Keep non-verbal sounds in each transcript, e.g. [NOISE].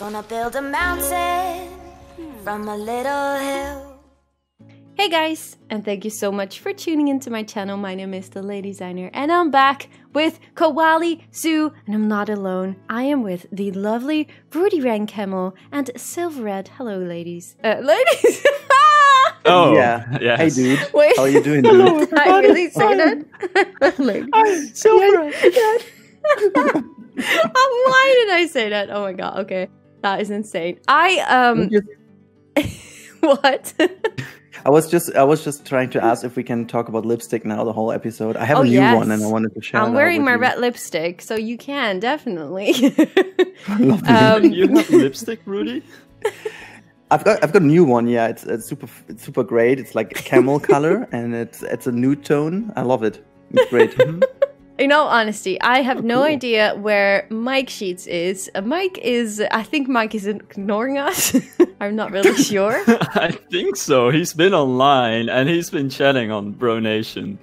Gonna build a mountain from a little hill. Hey guys, and thank you so much for tuning into my channel. My name is The Lady Designer, and I'm back with Koali Zoo, and I'm not alone. I am with the lovely Rudi Rennkamel and Silvarret. Hello, ladies. Uh, [LAUGHS] ladies! Oh, yeah. yes. Hey, dude. Wait. How are you doing, dude? Did [LAUGHS] I really say [LAUGHS] that? Ladies. Silvarret. Oh, Why did I say that? Oh my god, okay. That is insane. I, um, [LAUGHS] what? [LAUGHS] I was just I was just trying to ask if we can talk about lipstick now the whole episode. I have Oh, a new yes. one and I wanted to share. I'm that wearing my you. red lipstick, so you can definitely. [LAUGHS] Lovely. um, you have lipstick, Rudi? I've got I've got a new one. Yeah, it's it's super it's super great. It's like camel color and it's it's a nude tone. I love it. It's great. In all honesty, I have no idea where Mike Sheets is. Uh, Mike is, I think Mike is ignoring us. [LAUGHS] I'm not really [LAUGHS] sure. I think so. He's been online and he's been chatting on Bro Nation,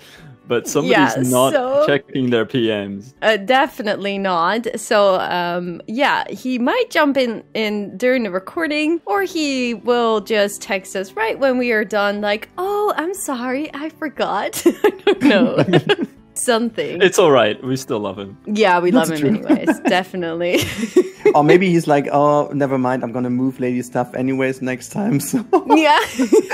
but somebody's Yeah, not so- checking their PMs. Uh, definitely not. So, um, yeah, he might jump in, in during the recording, or he will just text us right when we are done, like, oh, I'm sorry, I forgot. [LAUGHS] I don't know. Something. It's all right. We still love him. yeah, we love That's him true. anyways. [LAUGHS] Definitely. [LAUGHS] or maybe he's like, oh, never mind. I'm gonna move lady stuff anyways next time. [LAUGHS] So Yeah.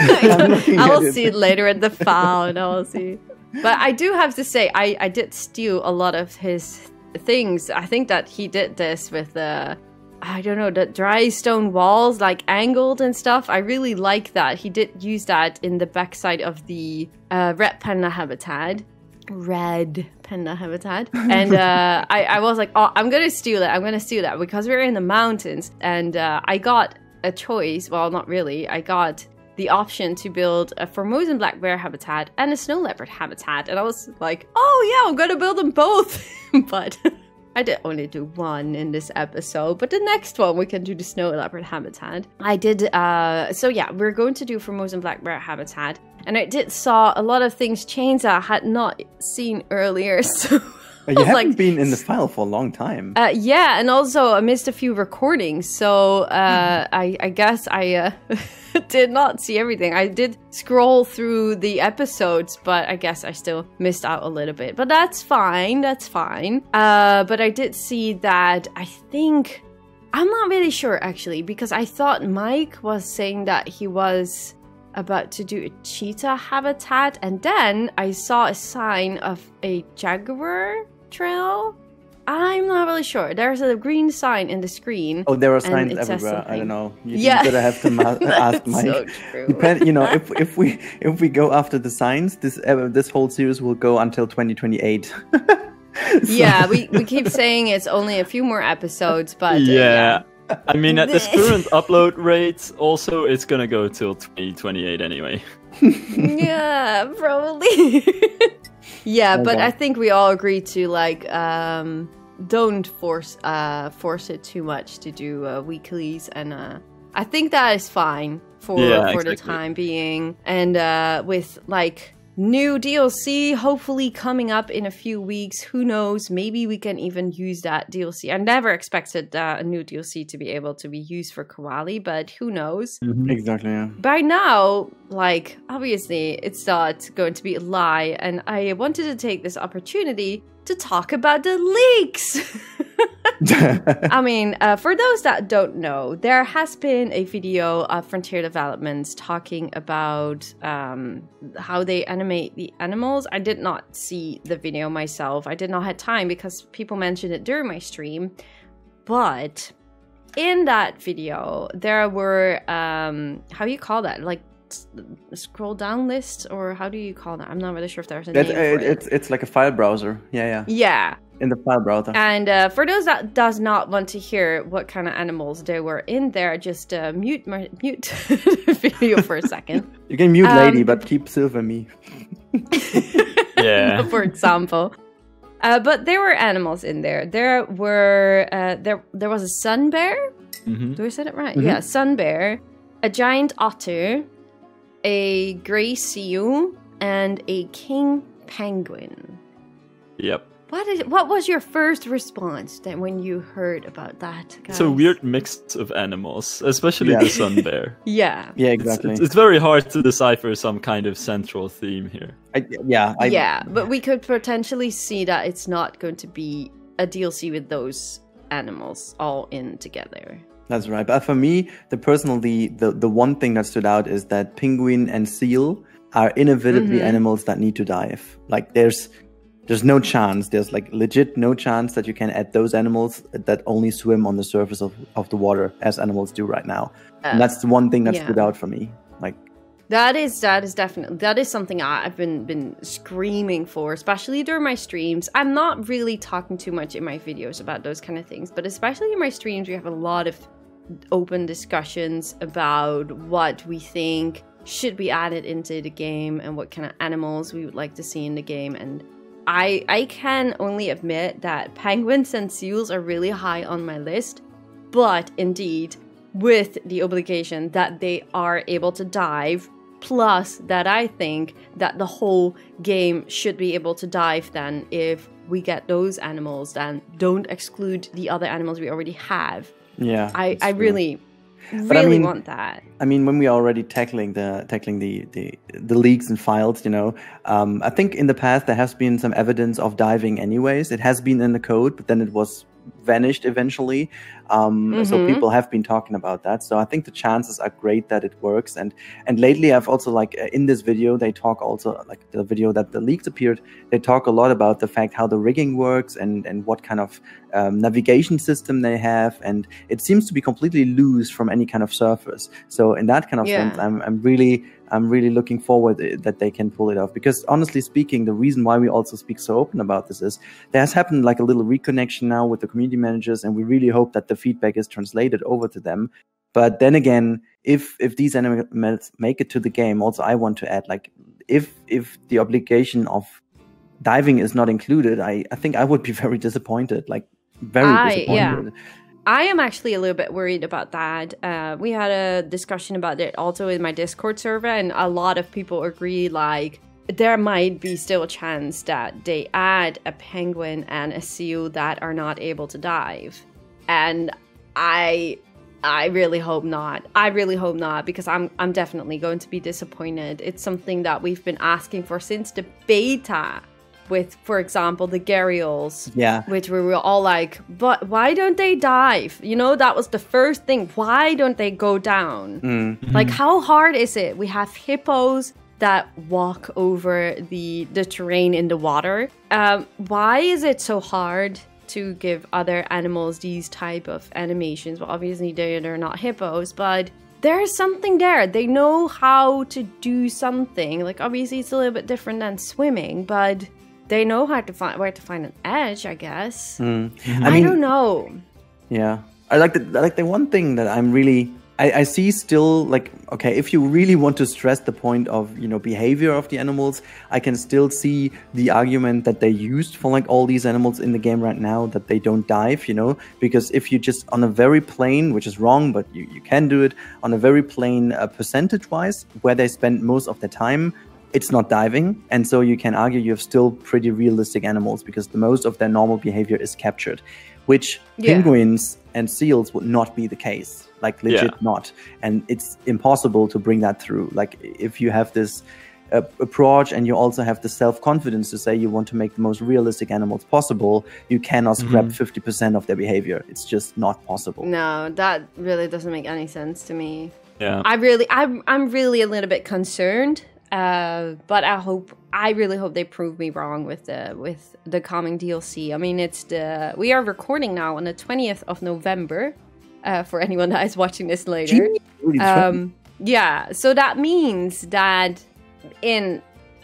I will see it later in the file and I will see. But I do have to say, I, I did steal a lot of his things. I think that he did this with the, I don't know, the dry stone walls, like angled and stuff. I really like that. He did use that in the backside of the uh, red panda habitat. Red panda habitat. [LAUGHS] And uh, I, I was like, oh, I'm going to steal that. I'm going to steal that because we're in the mountains. And uh, I got a choice. Well, not really. I got the option to build a Formosan black bear habitat and a snow leopard habitat. And I was like, oh yeah, I'm gonna build them both. [LAUGHS] but [LAUGHS] I did only do one in this episode, but the next one we can do the snow leopard habitat. I did, uh, so yeah, we're going to do Formosan black bear habitat. And I did saw a lot of things change that I had not seen earlier. [LAUGHS] So you haven't like- been in the file for a long time. uh, yeah, and also I missed a few recordings, so uh, I, I guess I uh, [LAUGHS] did not see everything. I did scroll through the episodes, but I guess I still missed out a little bit. But that's fine. That's fine. Uh, but I did see that. I think I'm not really sure actually because I thought Mike was saying that he was about to do a cheetah habitat, and then I saw a sign of a jaguar trail. I'm not really sure. There's a green sign in the screen. oh, there are and signs it everywhere. I don't know. You, Yeah. you gotta have to ma- [LAUGHS] ask That's Mike. so true. Depend, you know, if [LAUGHS] if we if we go after the signs, this uh, this whole series will go until 2028. [LAUGHS] yeah, we, we keep saying it's only a few more episodes, but uh, yeah. [LAUGHS] I mean, at this current upload rates, also, it's gonna go till 2028 anyway. [LAUGHS] yeah, probably. [LAUGHS] yeah, Oh, but wow. I think we all agree to like um don't force uh force it too much to do uh, weeklies and uh I think that is fine for Yeah, for the time being and uh with like new DLC hopefully coming up in a few weeks who knows maybe we can even use that DLC I never expected uh, a new DLC to be able to be used for Koali but who knows exactly. Yeah. by now, like, obviously, it's not going to be a lie, and I wanted to take this opportunity to talk about the leaks. [LAUGHS] I mean, uh, for those that don't know, there has been a video of Frontier Developments talking about um, how they animate the animals. I did not see the video myself. I did not have time because people mentioned it during my stream. But in that video, there were um, how you call that, like s- scroll down list, or how do you call that? I'm not really sure if there's a It's, name for it, it. it's it's like a file browser. Yeah, yeah. Yeah, In the file browser. and uh, for those that does not want to hear what kind of animals there were in there, just uh, mute my, mute [LAUGHS] the video for a second. [LAUGHS] you can mute um, lady, but keep silver me. [LAUGHS] Yeah. for example. Uh, but there were animals in there. There were uh, there there was a sun bear. hmm Do I say it right? Mhm. Yeah, sun bear, a giant otter, a gray seal, and a king penguin. Yep. what is what was your first response then when you heard about that? It's a weird mix of animals, especially Yeah. the sun bear. [LAUGHS] Yeah. Yeah, It's, exactly. it's, it's very hard to decipher some kind of central theme here. I, yeah, I, yeah, but we could potentially see that it's not going to be a DLC with those animals all in together. That's right. But for me, the personally, the the one thing that stood out is that penguin and seal are inevitably Mhm. animals that need to dive. Like there's there's no chance. There's like legit no chance that you can add those animals that only swim on the surface of, of the water as animals do right now. and that's the one thing that yeah. stood out for me. That is that is definitely that is something I've been been screaming for, especially during my streams. I'm not really talking too much in my videos about those kind of things, but especially in my streams, we have a lot of open discussions about what we think should be added into the game and what kind of animals we would like to see in the game. And I I can only admit that penguins and seals are really high on my list, but indeed with the obligation that they are able to dive plus that i think that the whole game should be able to dive then if we get those animals then don't exclude the other animals we already have yeah, i i true. really I really mean- want that I mean, when we are already tackling the tackling the the, the leaks and files, you know, um, I think in the past there has been some evidence of diving. Anyways, it has been in the code, but then it was vanished eventually. Um, So Mhm. people have been talking about that. So I think the chances are great that it works. And and lately, I've also like uh, in this video they talk also like the video that the leaks appeared. They talk a lot about the fact how the rigging works and and what kind of um, navigation system they have, and it seems to be completely loose from any kind of surface. So in that kind of Yeah. sense, I'm I'm really I'm really looking forward uh, that they can pull it off. Because honestly speaking, the reason why we also speak so open about this is there has happened like a little reconnection now with the community managers, and we really hope that the feedback is translated over to them. But then again, if if these animals make it to the game, also I want to add like if if the obligation of diving is not included, I I think I would be [LAUGHS] very disappointed. Like very I- yeah. disappointed. I am actually a little bit worried about that. Uh, we had a discussion about it also in my Discord server, and a lot of people agree like there might be still a chance that they add a penguin and a seal that are not able to dive. And I I really hope not. I really hope not because I'm I'm definitely going to be disappointed. It's something that we've been asking for since the beta with for example the Gharials Yeah. which we were all like, but why don't they dive? You know, that was the first thing. Why don't they go down? Mm. Like, how hard is it? We have hippos that walk over the the terrain in the water. Um, why is it so hard to give other animals these type of animations? Well, obviously they they're not hippos, but there's something there. They know how to do something. Like obviously it's a little bit different than swimming, but they know how to find where to find an edge. I guess. Mm. I, mean, don't know. Yeah, I like the I like the one thing that I'm really I, I see still like okay if you really want to stress the point of you know behavior of the animals I can still see the argument that they used for like all these animals in the game right now that they don't dive you know? Because if you just on a very plain which is wrong but you, you can do it on a very plain uh, percentage wise where they spend most of their time it's not diving. And so you can argue you have still pretty realistic animals because the most of their normal behavior is captured which Yeah. penguins and seals would not be the case like legit Yeah. not and it's impossible to bring that through like if you have this uh, approach and you also have the self-confidence to say you want to make the most realistic animals possible you cannot scrap 50% of their behavior it's just not possible No, that really doesn't make any sense to me. Yeah. I really, I'm, I'm really a little bit concerned. Uh, but I hope, I really hope they prove me wrong with the with the coming DLC. I mean, it's the we are recording now on the twentieth of November. Uh, for anyone that is watching this later. Really Um, yeah, so that means that in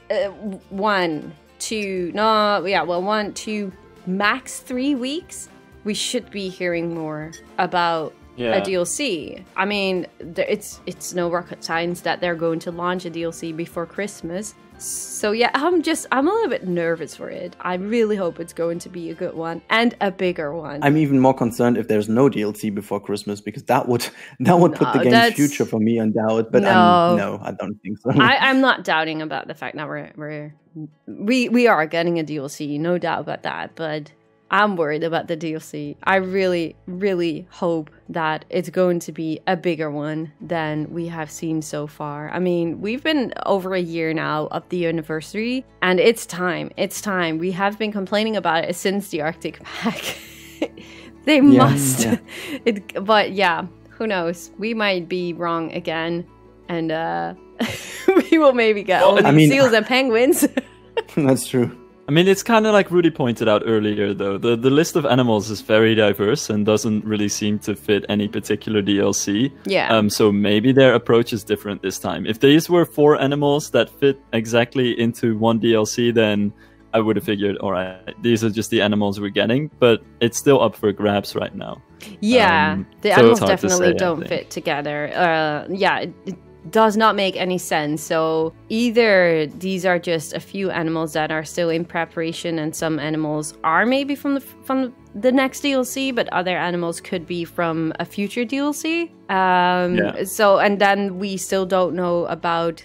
uh, one, two, no, yeah, well, one, two, max three weeks, we should be hearing more about Yeah. a DLC. I mean, it's it's no rocket science that they're going to launch a DLC before Christmas. So yeah, I'm just I'm a little bit nervous for it. I really hope it's going to be a good one and a bigger one. I'm even more concerned if there's no DLC before Christmas because that would [LAUGHS] that would put the game's that's- future for me in doubt. But No. I'm, no, I don't think so. I, I'm not doubting about the fact that we're, we're we we are getting a DLC, no doubt about that. But I'm worried about the DLC. I really, really hope that it's going to be a bigger one than we have seen so far. I mean, we've been over a year now of the anniversary, and it's time. It's time. We have been complaining about it since the Arctic pack. [LAUGHS] they must. yeah. [LAUGHS] It, but yeah, who knows? We might be wrong again, and uh, [LAUGHS] we will maybe get Well, I mean- seals and penguins. That's true. I mean, it's kind of like Rudi pointed out earlier, though. The the list of animals is very diverse and doesn't really seem to fit any particular DLC. yeah. Um, so maybe their approach is different this time. If these were four animals that fit exactly into one DLC, then I would have figured, all right, these are just the animals we're getting. But it's still up for grabs right now. Yeah, Um, the so animals it's hard to definitely say, don't fit together. Uh, yeah, it, it does not make any sense. So either these are just a few animals that are still in preparation, and some animals are maybe from the from the next DLC, but other animals could be from a future DLC. Um, Yeah. So and then we still don't know about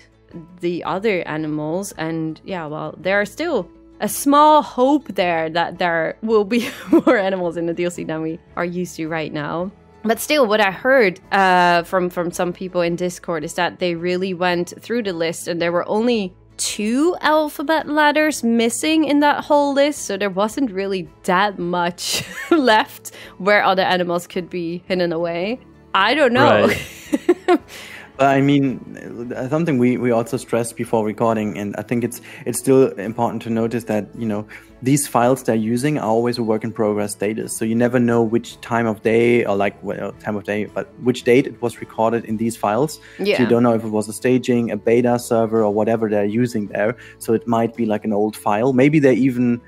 the other animals, and yeah, well, there are still a small hope there that there will be [LAUGHS] more animals in the DLC than we are used to right now. But still, what I heard uh, from from some people in Discord is that they really went through the list and there were only two alphabet letters missing in that whole list, so there wasn't really that much [LAUGHS] left where other animals could be hidden away. I don't know. [LAUGHS] But I mean, something we, we also stressed before recording, and I think it's it's still important to notice that you know these files they're using are always a work in progress status. So you never know which time of day or like well time of day, but which date it was recorded in these files. So Yeah. you don't know if it was a staging, a beta server, or whatever they're using there. So it might be like an old file. Maybe they even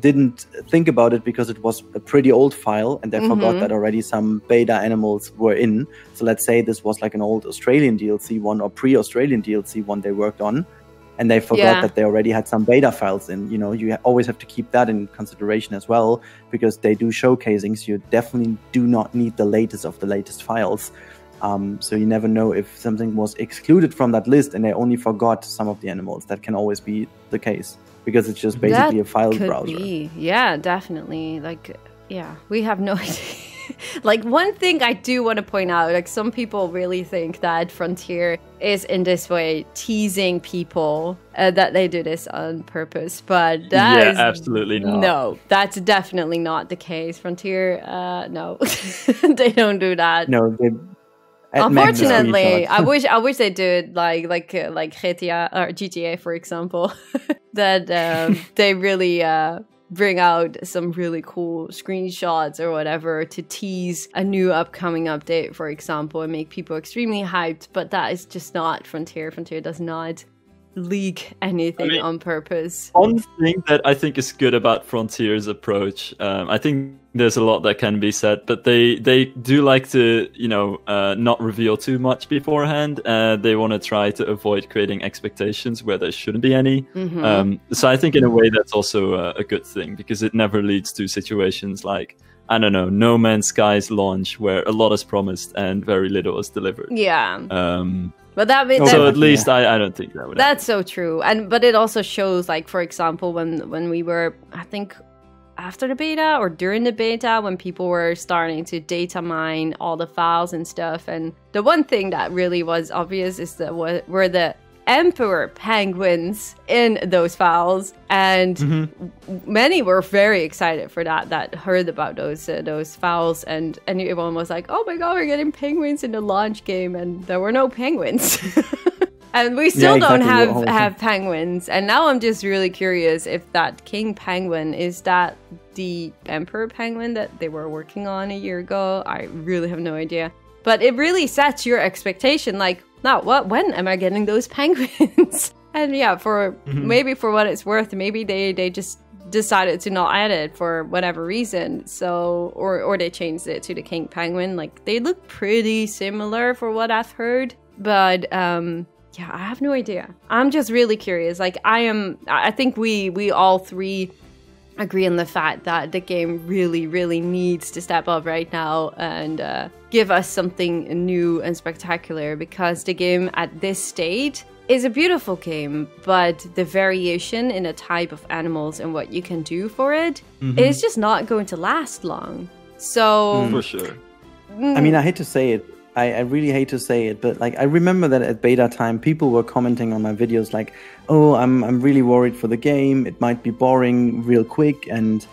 didn't think about it because it was a pretty old file and they forgot Mhm. that already some beta animals were in. So let's say this was like an old Australian DLC one or pre-Australian DLC one they worked on, and they forgot Yeah. that they already had some beta files in. You know, you always have to keep that in consideration as well because they do showcasing. So you definitely do not need the latest of the latest files. Um, so you never know if something was excluded from that list and they only forgot some of the animals. That can always be the case because it's just basically a file could browser. be. Yeah, definitely. Like, yeah, we have no [LAUGHS] idea. like one thing I do want to point out, like some people really think that Frontier is in this way teasing people uh, that they do this on purpose, but that Yeah, is- absolutely not. No, that's definitely not the case. Frontier, uh, no, [LAUGHS] they don't do that. No, they. At Magnus Unfortunately. I wish I wish they did like like uh, like GTA or GTA for example, [LAUGHS] that um, [LAUGHS] they really uh, bring out some really cool screenshots or whatever to tease a new upcoming update, for example, and make people extremely hyped. But that is just not Frontier. Frontier does not leak anything I mean- on purpose. One thing that I think is good about Frontier's approach, um, I think there's a lot that can be said, but they they do like to you know uh, not reveal too much beforehand. Uh, they want to try to avoid creating expectations where there shouldn't be any. Mhm. Um, so I think in a way that's also a, a good thing because it never leads to situations like I don't know No Man's Sky's launch where a lot is promised and very little is delivered. yeah, Um, but that, that so at yeah. least I, I don't think that would. happen. That's so true. And but it also shows like for example when when we were I think after the beta or during the beta when people were starting to data mine all the files and stuff. And the one thing that really was obvious is that were the emperor penguins in those files. And many were very excited for that that heard about those uh, those files. And and everyone was like oh my god we're getting penguins in the launch game. And there were no penguins [LAUGHS] and we still Yeah, don't exactly, have have penguins. And now i'm just really curious if that king penguin is that the emperor penguin that they were working on a year ago? I really have no idea. But it really sets your expectation like now what when am i getting those [LAUGHS] penguins? And yeah for maybe for what it's worth maybe they they just decided to not add it for whatever reason. So or or they changed it to the king penguin. Like they look pretty similar for what i've heard. But um yeah, I have no idea. I'm just really curious. Like I am I think we we all three agree on the fact that the game really really needs to step up right now and uh, give us something new and spectacular because the game at this state is a beautiful game, but the variation in the type of animals and what you can do for it is just not going to last long. So For sure. I mean, I hate to say it. I, I really hate to say it, but like I remember that at beta time, people were commenting on my videos like, "Oh, I'm I'm really worried for the game. It might be boring real quick, and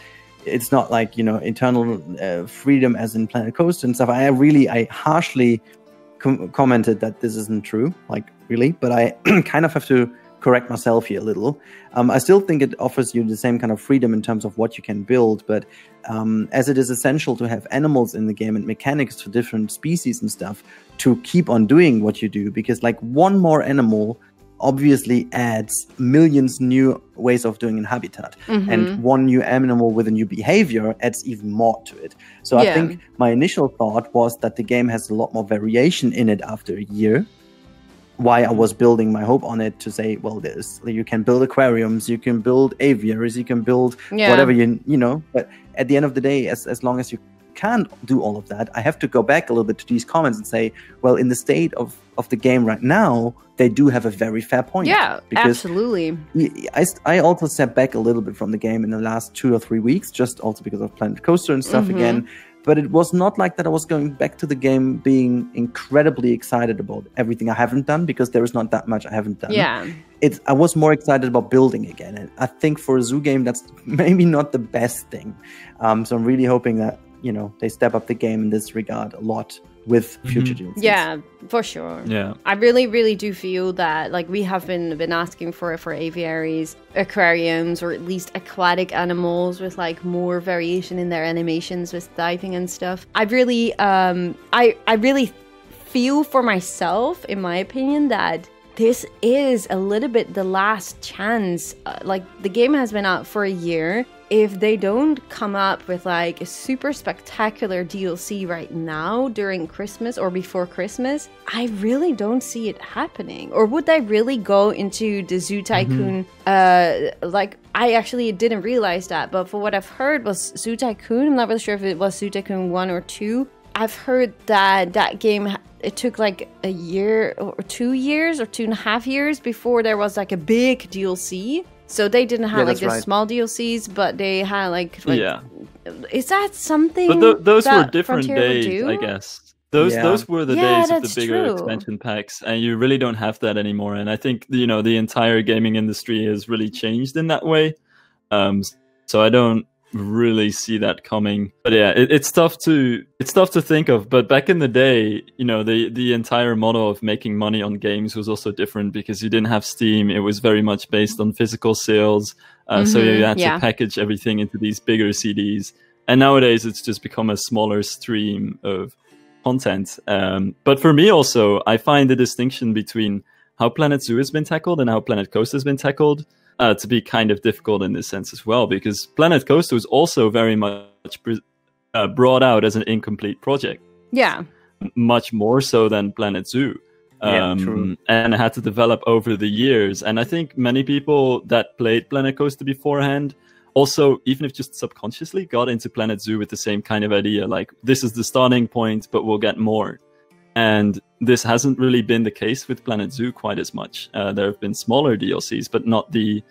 it's not like you know internal uh, freedom as in Planet Coaster and stuff." I really, I harshly com- commented that this isn't true, like really, but I [CLEARS THROAT] kind of have to correct myself here a little. Um, I still think it offers you the same kind of freedom in terms of what you can build, but um, as it is essential to have animals in the game and mechanics for different species and stuff to keep on doing what you do, because like one more animal obviously adds millions new ways of doing in habitat and one new animal with a new behavior adds even more to it. So i think my initial thought was that the game has a lot more variation in it after a year why I was building my hope on it to say, well, there's you can build aquariums, you can build aviaries, you can build Yeah. whatever you you know. But at the end of the day, as as long as you can't do all of that, I have to go back a little bit to these comments and say, well, in the state of of the game right now, they do have a very fair point. yeah, absolutely. I, I also stepped back a little bit from the game in the last two or three weeks, just also because of Planet Coaster and stuff Mhm. again. But it was not like that I was going back to the game being incredibly excited about everything I haven't done because there is not that much I haven't done. Yeah. It's I was more excited about building again. And I think for a zoo game that's [LAUGHS] maybe not the best thing. Um, so I'm really hoping that, you know, they step up the game in this regard a lot with future DLCs. Yeah, for sure. Yeah. I really, really do feel that like we have been been asking for it for aviaries, aquariums, or at least aquatic animals with like more variation in their animations with diving and stuff. I really, um, I I really feel for myself, in my opinion, that this is a little bit the last chance. Uh, like the game has been out for a year. If they don't come up with like a super spectacular DLC right now during Christmas or before Christmas, I really don't see it happening. Or would they really go into the Zoo Tycoon? Uh, like I actually didn't realize that, but for what I've heard was Zoo Tycoon. I'm not really sure if it was Zoo Tycoon one or two. I've heard that that game it took like a year or two years or two and a half years before there was like a big DLC. So they didn't have Yeah, like the right. small DLCs, but they had like, like yeah. is that something? But th- those were different Frontier days. I guess. Those Yeah. those were the Yeah, days of the bigger true. expansion packs, and you really don't have that anymore. And I think you know the entire gaming industry has really changed in that way. Um, so I don't really see that coming. But yeah, it, it's tough to it's tough to think of. But back in the day, you know, the the entire model of making money on games was also different because you didn't have Steam. It was very much based on physical sales. Uh, So you Mhm, had yeah. to package everything into these bigger CDs. And nowadays, it's just become a smaller stream of content. Um, but for me, also, I find the distinction between how Planet Zoo has been tackled and how Planet Coast has been tackled uh, to be kind of difficult in this sense as well, because Planet Coaster was also very much pre- uh, brought out as an incomplete project, Yeah, much more so than Planet Zoo. Yeah, Um, true. and had to develop over the years. And I think many people that played Planet Coaster beforehand also, even if just subconsciously, got into Planet Zoo with the same kind of idea like, this is the starting point, but we'll get more. And this hasn't really been the case with Planet Zoo quite as much. Uh, there have been smaller DLCs, but not the,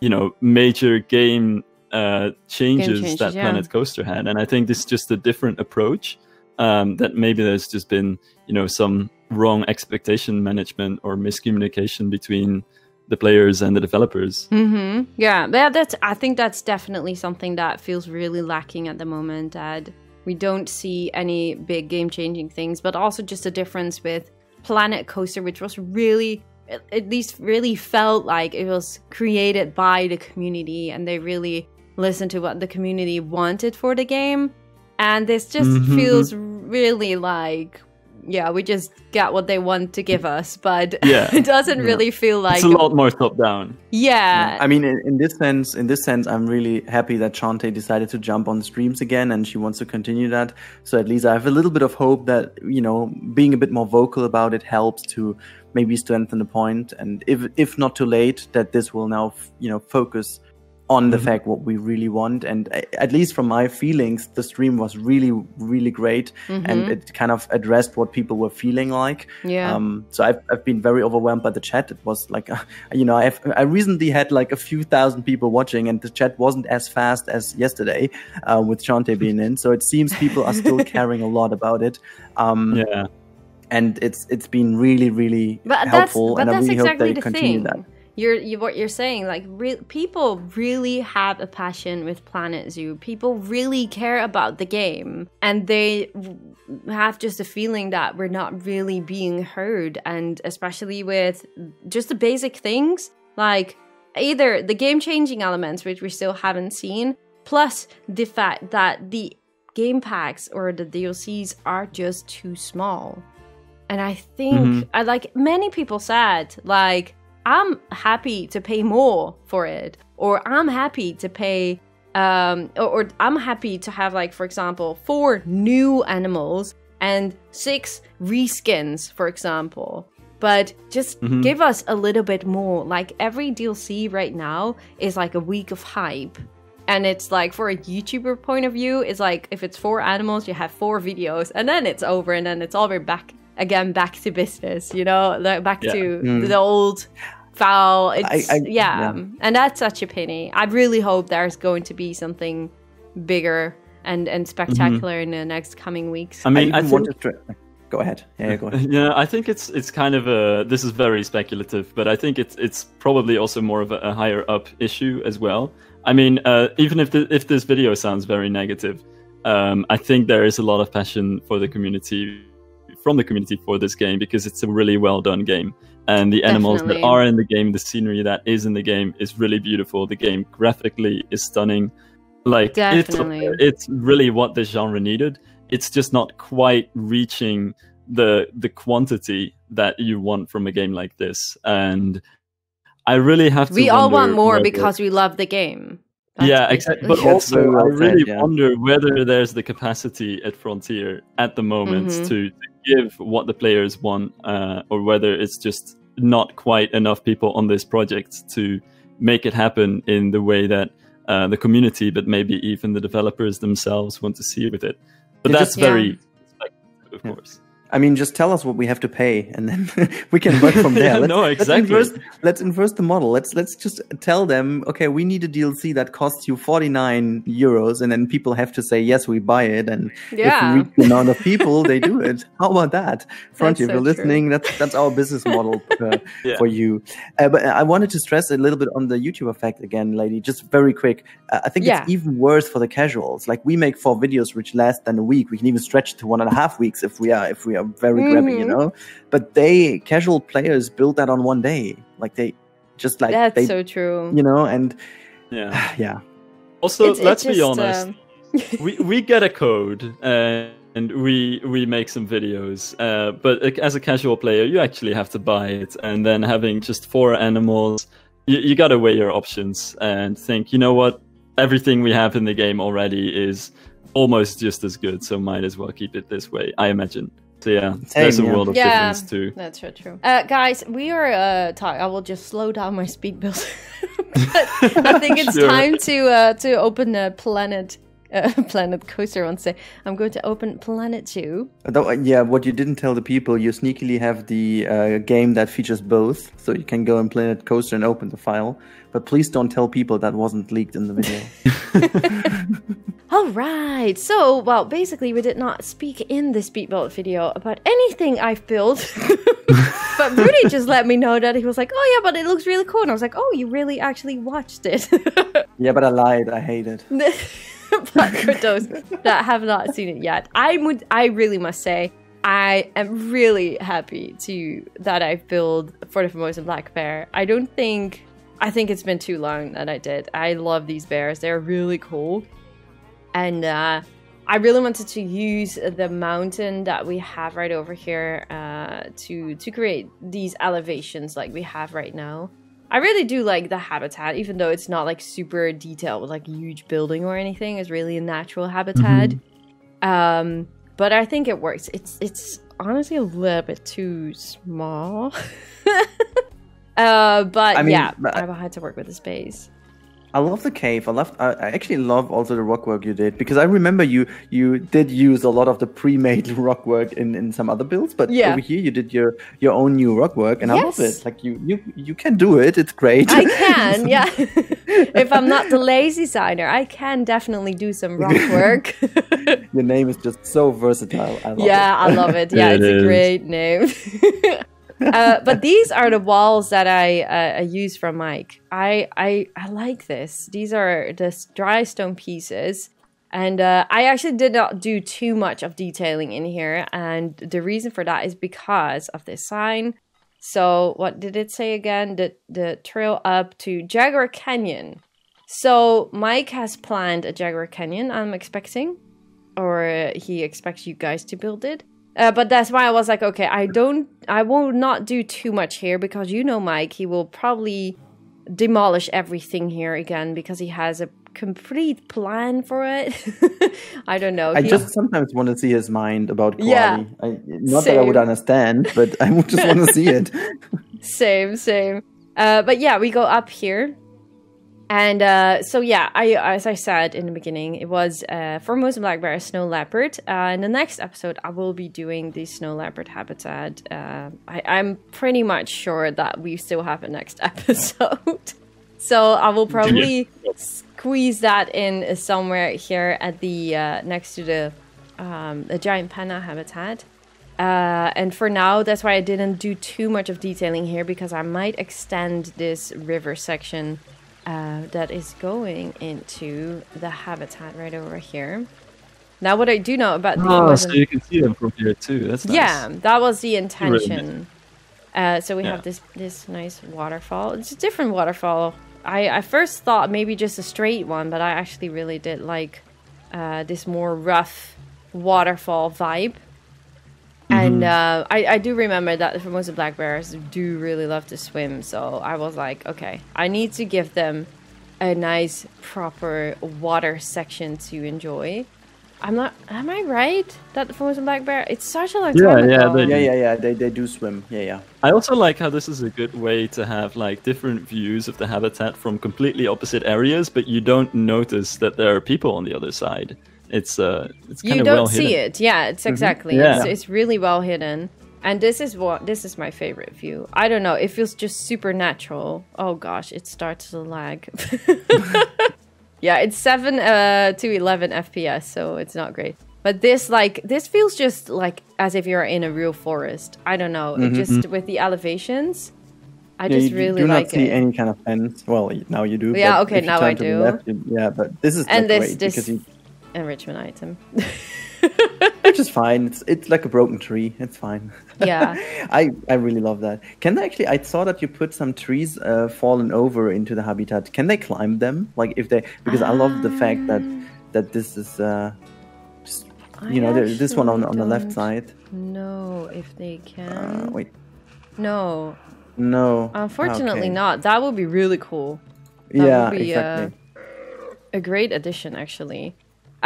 you know, major game uh, changes changes, that yeah. Planet Coaster had. And I think this is just a different approach. Um, that maybe there's just been, you know, some wrong expectation management or miscommunication between the players and the developers. hmm Yeah, that, that's. I think that's definitely something that feels really lacking at the moment. That we don't see any big game-changing things, but also just a difference with Planet Coaster, which was really, at least, really felt like it was created by the community, and they really listened to what the community wanted for the game. And this just Mhm. feels really like yeah, we just get what they want to give us, but [LAUGHS] Yeah. it doesn't really feel like it's a lot more top down. yeah. I mean, in, in this sense, in this sense, I'm really happy that Chante decided to jump on streams again, and she wants to continue that. So at least I have a little bit of hope that you know, being a bit more vocal about it helps to maybe strengthen the point, and if if not too late, that this will now f- you know focus on the fact what we really want. And at least from my feelings the stream was really really great. And it kind of addressed what people were feeling like. Yeah. um so I've, I've been very overwhelmed by the chat. It was like [LAUGHS] you know i've i recently had like a few thousand people watching and the chat wasn't as fast as yesterday uh, with chante [LAUGHS] being in. So it seems people are still [LAUGHS] caring a lot about it. Um Yeah. and it's it's been really really but helpful. and i really exactly hope they the continue thing. that You're you, what you're saying. Like re- people really have a passion with Planet Zoo. People really care about the game, and they have just a feeling that we're not really being heard. And especially with just the basic things like either the game changing elements, which we still haven't seen, plus the fact that the game packs or the DLCs are just too small. And I think, I like many people said, like, I'm happy to pay more for it, or I'm happy to pay, um, or, or I'm happy to have, like, for example, four new animals and six reskins, for example. But just give us a little bit more. Like, every DLC right now is like a week of hype. And it's like, for a YouTuber point of view, it's like if it's four animals, you have four videos, and then it's over, and then it's all we're back again, back to business, you know, like back Yeah. to the old foul. It's, I- yeah. yeah. and that's such a pity. I really hope there's going to be something bigger and, and spectacular in the next coming weeks. I mean, I, even think, want to stra- go ahead yeah, yeah go ahead [LAUGHS] yeah, I think it's it's kind of a. This is very speculative, but I think it's it's probably also more of a, a higher up issue as well. I mean, uh, even if the, if this video sounds very negative, um, I think there is a lot of passion for the community from the community for this game because it's a really well done game, and the animals Definitely. that are in the game, the scenery that is in the game is really beautiful. The game graphically is stunning. Like it's Definitely. there. it's really what the genre needed. It's just not quite reaching the the quantity that you want from a game like this, and I really have to. we all want more because we love the game. That's yeah, exactly. But also, very well I really said, yeah. wonder whether there's the capacity at Frontier at the moment Mhm. to, to give what the players want, uh, or whether it's just not quite enough people on this project to make it happen in the way that uh, the community, but maybe even the developers themselves want to see with it. But Yeah, that's just- Yeah. very, speculative, of Yeah. course. I mean, just tell us what we have to pay, and then [LAUGHS] we can work from there. [LAUGHS] No, exactly. Let's inverse, let's inverse the model. Let's let's just tell them, okay, we need a DLC that costs you forty nine euros, and then people have to say yes, we buy it, and Yeah. if we reach the amount of people, they do it. [LAUGHS] How about that, Frontier? so if you're true. listening, that's that's our business model uh, Yeah. for you. Uh, but I wanted to stress a little bit on the YouTube effect again, lady. Just very quick. Uh, I think Yeah. it's even worse for the casuals. Like we make four videos which last than a week. We can even stretch it to one and a half weeks if we are if we are very grabby, you Mhm. know. But they casual players build that on one day. Like they just like That's they so true. you know and [SIGHS] Yeah. [SIGHS] yeah. Also, It's- let's it's be honest. um, [LAUGHS] we we get a code uh, and we we make some videos uh, but as a casual player you actually have to buy it and then having just four animals you, you got to weigh your options and think you know what everything we have in the game already is almost just as good so might as well keep it this way i imagine so yeah there's a yeah. world of Yeah. difference too That's so true. Uh, guys, we are uh, talk- I will just slow down my speed build. [LAUGHS] I think it's [LAUGHS] Sure. time to uh, to open the planet uh, [LAUGHS] planet coaster. I want to say I'm going to open Planet Zoo. Though, uh, yeah, what you didn't tell the people, you sneakily have the uh, game that features both, so you can go and play it coaster and open the file. But please don't tell people that wasn't leaked in the video. [LAUGHS] [LAUGHS] All right. So, well, basically, we did not speak in the speed build video about anything I've built. but Rudi just let me know that he was like, "Oh yeah, but it looks really cool." And I was like, "Oh, you really actually watched it." yeah, but I lied. I hate it. But for those that have not seen it yet, I would I really must say I am really happy to that I've built for the Formosan Black Bear. I don't think I think it's been too long that I did. I love these bears. They're really cool. And uh I really wanted to use the mountain that we have right over here uh, to to create these elevations like we have right now. I really do like the habitat, even though it's not like super detailed with like a huge building or anything. It's really a natural habitat. Um, but I think it works. It's it's honestly a little bit too small. [LAUGHS] uh, but I mean, yeah, but- I had to work with the space. I love the cave. I love. I I actually love also the rock work you did because I remember you you did use a lot of the pre-made [LAUGHS] rock work in, in some other builds, but Yeah. over here you did your your own new rock work, and I love it. Like you you you can do it. It's great. I [LAUGHS] can, yeah. [LAUGHS] if I'm not the lazy designer, I can definitely do some rock work. your name is just so versatile. I love yeah, it. I love it. Yeah, It it's a great name. Uh, but these are the walls that I uh, I use from Mike. I, I I like this. These are the dry stone pieces. And uh, I actually did not do too much of detailing in here. And the reason for that is because of this sign. So, what did it say again? The, the trail up to Jaguar Canyon. So, Mike has planned a Jaguar Canyon, I'm expecting. Or he expects you guys to build it. Uh, but that's why I was like, okay, I don't, I will not do too much here because you know Mike, he will probably demolish everything here again because he has a complete plan for it. [LAUGHS] I don't know. I He- just sometimes want to see his mind about Yeah. I, not that I would understand, but I would just [LAUGHS] want to see it. same, same. Uh, but yeah, we go up here. And uh, so yeah, I as I said in the beginning, it was uh, Formosa black bear, snow leopard. Uh, in the next episode, I will be doing the snow leopard habitat. Uh, I, I'm pretty much sure that we still have a next [LAUGHS] episode, so I will probably squeeze that in somewhere here at the uh, next to the um, the giant panda habitat. Uh, and for now, that's why I didn't do too much of detailing here because I might extend this river section uh, that is going into the habitat right over here. Now, what I do know about the Oh, so you can see them from here too. That's nice. yeah, that was the intention. Uh, so we Yeah. have this this nice waterfall. It's a different waterfall. I, I first thought maybe just a straight one, but I actually really did like uh, this more rough waterfall vibe. And uh, I, I do remember that the Formosa black bears do really love to swim, so I was like, okay, I need to give them a nice, proper water section to enjoy. I'm not. Am I right that the Formosa black bear? It's such a long Yeah, time yeah, ago. they- yeah, yeah, yeah. They, they do swim. Yeah, yeah. I also like how this is a good way to have like different views of the habitat from completely opposite areas, but you don't notice that there are people on the other side. It's uh, it's kind you of don't well see hidden. it. Yeah, it's exactly. Yeah. It's, it's really well hidden. And this is what this is my favorite view. I don't know. It feels just super natural. Oh gosh, it starts to lag. [LAUGHS] yeah, it's seven uh, to eleven FPS, so it's not great. But this like this feels just like as if you're in a real forest. I don't know. It just with the elevations, I Mm-hmm. Yeah, just you really do not like see it. any kind of fence. Well, now you do. Yeah, okay, now I do. left, you- yeah, but this is and this great this because you, enrichment item. [LAUGHS] which is fine. It's it's like a broken tree. It's fine. yeah. [LAUGHS] I I really love that. Can they actually? I saw that you put some trees uh, fallen over into the habitat. Can they climb them? Like if they? Because I love the fact that that this is uh, just, you know, this one on on the left side. No, if they can. Uh, wait, No, no. unfortunately Okay. not. That would be really cool. That Yeah, would be exactly. a great addition, actually.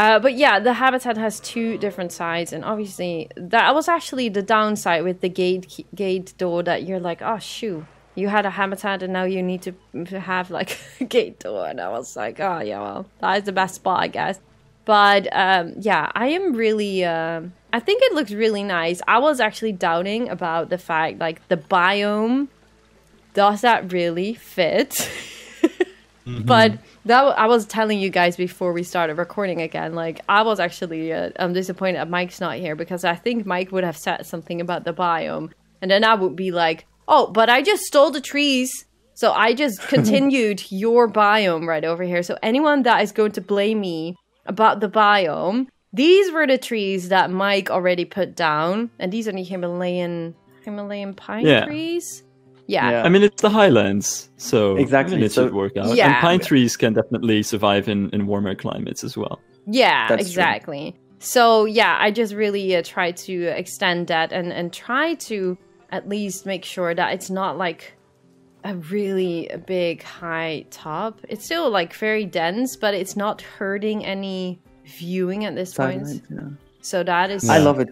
Uh, but yeah, the habitat has two different sides, and obviously that was actually the downside with the gate gate door. That you're like, oh shoot, you had a habitat, and now you need to have like [LAUGHS] a gate door, and I was like, oh yeah, well that is the best spot, I guess. But um, yeah, I am really. um I think it looks really nice. I was actually doubting about the fact, like the biome, does that really fit? [LAUGHS] But that I was telling you guys before we started recording again. Like I was actually uh, I'm disappointed that Mike's not here because I think Mike would have said something about the biome, and then I would be like, "Oh, but I just stole the trees." So I just [LAUGHS] continued your biome right over here. So anyone that is going to blame me about the biome, these were the trees that Mike already put down, and these are the Himalayan Himalayan pine Yeah. trees. Yeah. Yeah. I mean, it's the highlands, so Exactly, I mean, it so- should work out. Yeah. And pine trees can definitely survive in, in warmer climates as well. Yeah, That's true. exactly. So yeah, I just really uh, try to extend that and and try to at least make sure that it's not like a really big high top. It's still like very dense, but it's not hurting any viewing at this point. Sidelines, yeah. So that is I love it.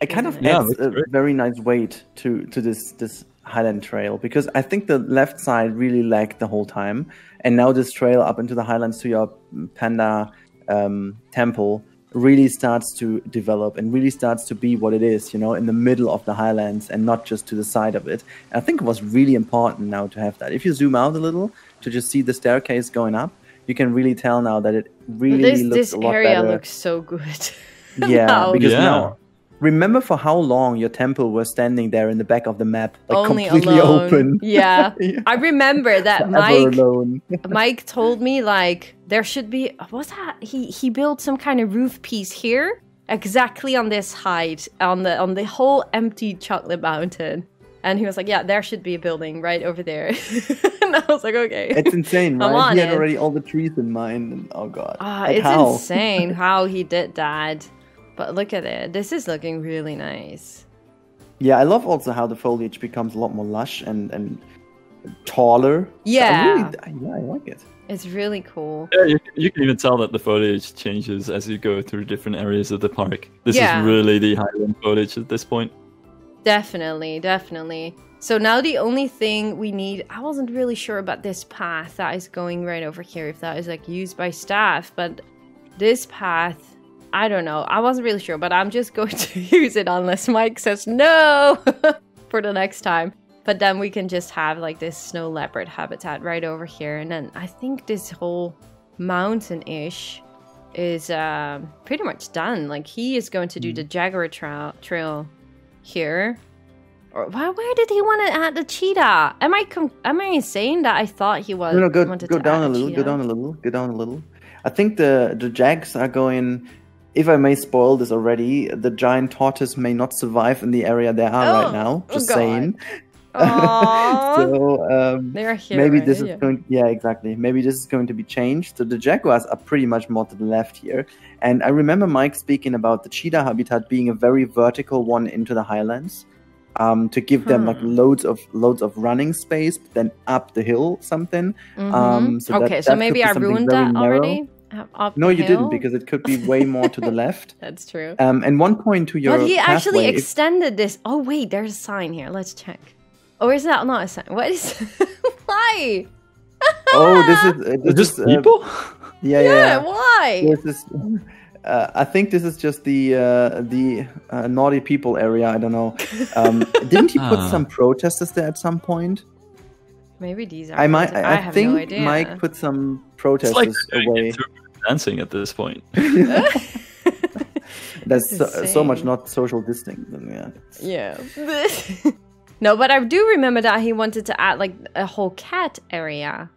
It kind of Isn't? Yeah, adds a great. very nice weight to to this this Highland Trail because I think the left side really lagged the whole time, and now this trail up into the Highlands to your Panda um, temple really starts to develop and really starts to be what it is, you know, in the middle of the Highlands and not just to the side of it. And I think it was really important now to have that. If you zoom out a little to just see the staircase going up, you can really tell now that it really this looks this a lot area better. looks so good. [LAUGHS] Yeah, because Yeah. now remember for how long your temple was standing there in the back of the map, like only completely alone. open. [LAUGHS] Yeah. [LAUGHS] Yeah. I remember that Mike. [LAUGHS] Mike told me like there should be what's that? He he built some kind of roof piece here, exactly on this height, on the on the whole empty chocolate mountain. And he was like, Yeah, there should be a building right over there. and I was like, Okay. It's insane, right? He had it. already all the trees in mind, and oh god, Ah, Like, it's how? insane how he did that. But look at it. This is looking really nice. Yeah, I love also how the foliage becomes a lot more lush and and taller. Yeah. I really, yeah, I like it. It's really cool. Yeah, you, you can even tell that the foliage changes as you go through different areas of the park. This Yeah. is really the Highland foliage at this point. Definitely, definitely. So now the only thing we need, I wasn't really sure about this path that is going right over here, if that is like used by staff, but this path, I don't know. I wasn't really sure, but I'm just [LAUGHS] going to [LAUGHS] use it unless Mike says no [LAUGHS] for the next time. But then we can just have like this snow leopard habitat right over here. And then I think this whole mountain ish is um, pretty much done. Like he is going to do the Jaguar tra- trail here. Or why, where did he want to add the cheetah? Am I com- am I insane that I thought he was No, no, go wanted go to down a little, cheetah? go down a little, go down a little. I think the the jags are going. If I may spoil this already, the giant tortoise may not survive in the area they are Oh, right now. oh Just God. saying. [LAUGHS] [LAUGHS] So um, here. maybe right? this is Yeah. going. Yeah, exactly. Maybe this is going to be changed. So the jaguars are pretty much more to the left here. And I remember Mike speaking about the cheetah habitat being a very vertical one into the highlands. Um, to give them like Hmm. loads of loads of running space, but then up the hill something. Mhm. um, so that- okay, so that could maybe I ruined that narrow. already. Up- up No, the you hill? didn't because it could be way more to the [LAUGHS] left. That's true. Um, and one point to your But he actually pathway, if- extended this. Oh wait, there's a sign here. Let's check. Or is that not a sign? What is? [LAUGHS] Why? oh, this is [LAUGHS] uh, this Just is, uh, people? yeah, yeah. Yeah, yeah. why? This is. Uh, I think this is just the uh, the uh, naughty people area. I don't know. Um, didn't he put Ah. some protesters there at some point? Maybe these are. I might. I, I, I have think no idea. Mike put some It's like protesters doing away. Interpretive dancing at this point. [LAUGHS] [LAUGHS] That's so, so much not social distancing. Yeah. Yeah. [LAUGHS] no, but I do remember that he wanted to add like a whole cat area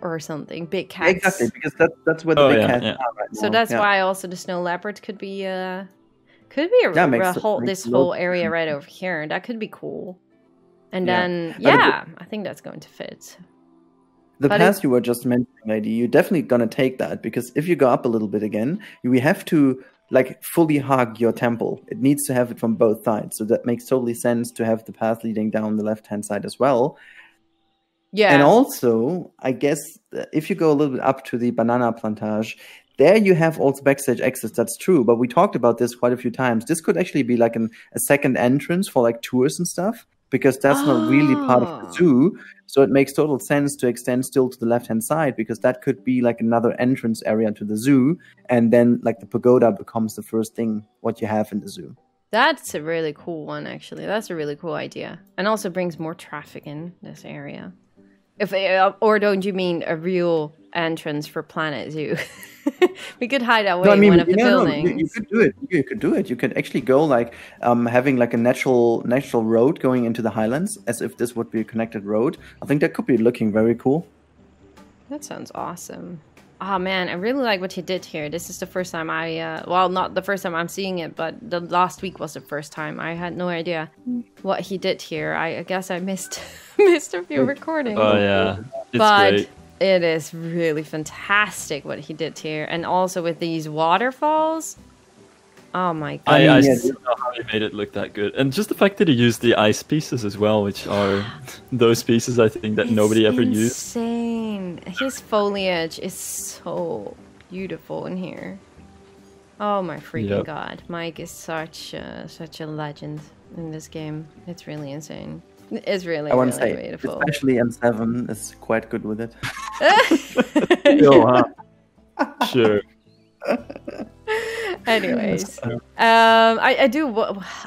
or something. Big cats. Exactly, because that's that's where the Oh, big yeah, cats yeah. are right So now. that's yeah. why also the snow leopard could be uh could be a, Yeah, makes a whole this whole area right over here. That could be cool. And Yeah. then But it yeah, I think that's going to fit. The But path it- you were just mentioning, lady, you're definitely gonna take that because if you go up a little bit again, we have to like fully hug your temple. It needs to have it from both sides, so that makes totally sense to have the path leading down the left hand side as well. Yeah. And also, I guess uh, if you go a little bit up to the banana plantage, there you have also backstage access. That's true, but we talked about this quite a few times. This could actually be like an, a second entrance for like tours and stuff because that's not really part of Oh. the zoo. So it makes total sense to extend still to the left hand side because that could be like another entrance area to the zoo, and then like the pagoda becomes the first thing what you have in the zoo. That's a really cool one, actually. That's a really cool idea, and also brings more traffic in this area. If uh, or don't you mean a real entrance for Planet Zoo? [LAUGHS] we could hide away in one of the yeah, no, buildings. you, you could do it. You could do it. You could actually go like um, having like a natural natural road going into the highlands, as if this would be a connected road. I think that could be looking very cool. That sounds awesome. Oh man, I really like what he did here. This is the first time I, uh, well, not the first time I'm seeing it, but the last week was the first time. I had no idea what he did here. I, I guess I missed [LAUGHS] missed a few recordings. Oh yeah, it's but great. it is really fantastic what he did here, and also with these waterfalls. Oh my god. I, I yeah, don't know how he made it look that good, and just the fact that he used the ice pieces as well, which are [GASPS] those pieces I think that nobody It's ever used. Insane. His foliage is so beautiful in here. Oh my freaking Yep. god! Mike is such a, such a legend in this game. It's really insane. It's really I want really to say, beautiful. especially M7 is quite good with it. [LAUGHS] Still, huh? Sure. [LAUGHS] Anyways, um, I, I do.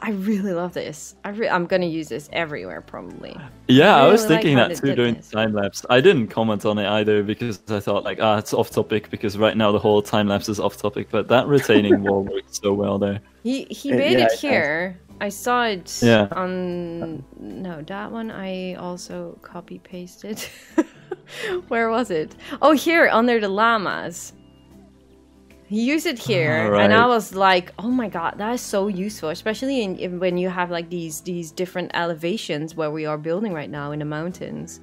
I really love this. I re- I'm gonna use this everywhere probably. Yeah, I really was like thinking that too during this. time lapse. I didn't comment on it either because I thought like, ah, it's off topic because right now the whole time lapse is off topic. But that retaining wall [LAUGHS] worked so well there. He he Uh, made yeah, it it does. here. I saw it Yeah. on no that one. I also copy pasted. [LAUGHS] Where was it? Oh, here under the llamas. He used it here, and I was like, "Oh my god, that is so useful, especially in, in when you have like these these different elevations where we are building right now in the mountains.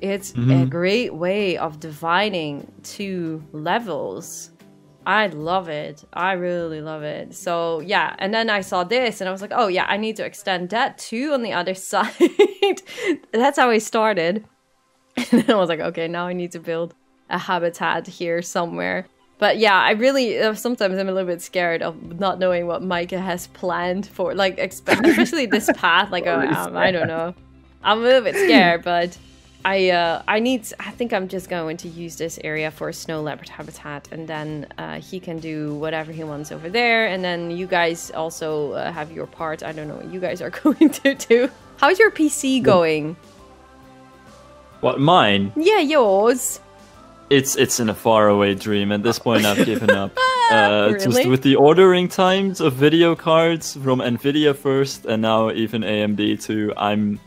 It's a Mhm. great way of dividing two levels. I love it. I really love it. So yeah, and then I saw this and I was like, oh yeah, I need to extend that too on the other [LAUGHS] side. That's how I started. [LAUGHS] And then I was like, okay, now I need to build a habitat here somewhere. But yeah, I really uh, sometimes I'm a little bit scared of not knowing what Mike has planned for, like, [LAUGHS] especially this path. Like, uh, um, I don't know. I'm a little bit scared, [LAUGHS] but I uh, I need. I think I'm just going to use this area for a snow leopard habitat, and then uh, he can do whatever he wants over there. And then you guys also uh, have your part. I don't know what you guys are [LAUGHS] going to do. How's your PC going? What mine? Yeah, yours. It's it's in a faraway dream. At this point, I've given up. [LAUGHS] Uh, Just with the ordering times of video cards from Nvidia first, and now even AMD too. I'm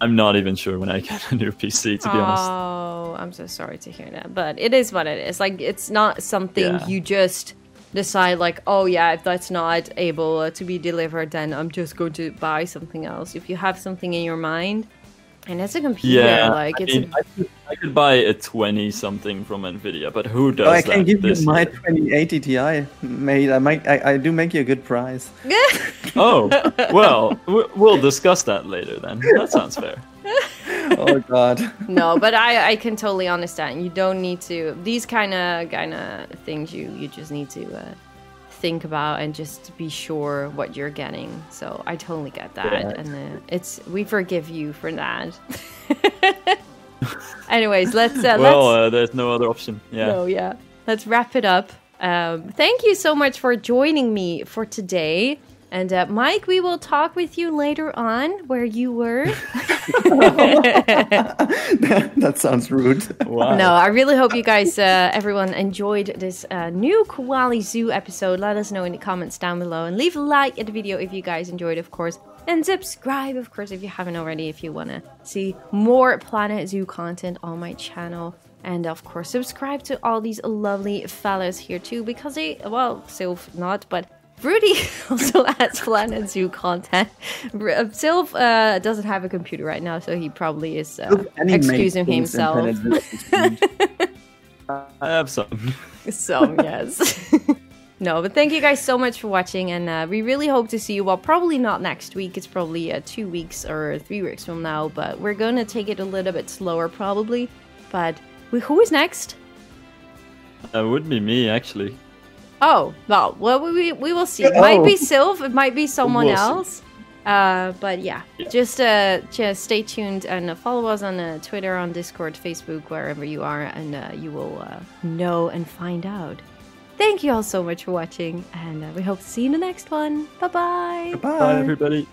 I'm not even sure when I get a new PC. To be honest. Oh, I'm so sorry to hear that. But it is what it is. Like, it's not something Yeah. you just decide, like, oh, yeah, if that's not able to be delivered, then I'm just going to buy something else. If you have something in your mind, and it's a computer, Yeah, like, I, it's mean, I could buy a 20 something from Nvidia, but who does Oh, I that? can give you my year? 2080 Ti, mate. I might, I, I do make you a good price. [LAUGHS] Oh, well, we'll discuss that later then. That sounds fair. [LAUGHS] oh God. [LAUGHS] no, but I, I can totally understand. You don't need to. These kind of kind of things, you you just need to uh, think about and just be sure what you're getting. So I totally get that, Yeah. and uh, it's we forgive you for that. Anyways, let's uh, well, let's uh, there's no other option. Yeah. no, yeah, let's wrap it up. Um, thank you so much for joining me for today. And uh, Mike, we will talk with you later on where you were. [LAUGHS] [LAUGHS] that sounds rude. Wow. No, I really hope you guys, uh, everyone, enjoyed this uh, new Koali Zoo episode. Let us know in the comments down below and leave a like at the video if you guys enjoyed, of course. And subscribe, of course, if you haven't already, if you want to see more Planet Zoo content on my channel. And of course, subscribe to all these lovely fellas here too, because they, well, Sylph not, but Rudi [LAUGHS] also has Planet Zoo content. R- uh, Sylph uh, doesn't have a computer right now, so he probably is uh, excusing himself. Planet Zoo at this point. I have some. Some, yes. [LAUGHS] no, but thank you guys so much for watching, and uh, we really hope to see you. Well, probably not next week. It's probably uh, two weeks or three weeks from now. But we're gonna take it a little bit slower, probably. But we, who is next? That would be me, actually. Oh, well, well, we, we will see. It might be Oh. Sylph. It might be someone We'll else. Uh, but yeah, Yeah. just uh, just stay tuned and uh, follow us on uh, Twitter, on Discord, Facebook, wherever you are, and uh, you will uh, know and find out. Thank you all so much for watching, and uh, we hope to see you in the next one. Bye bye. Bye, everybody.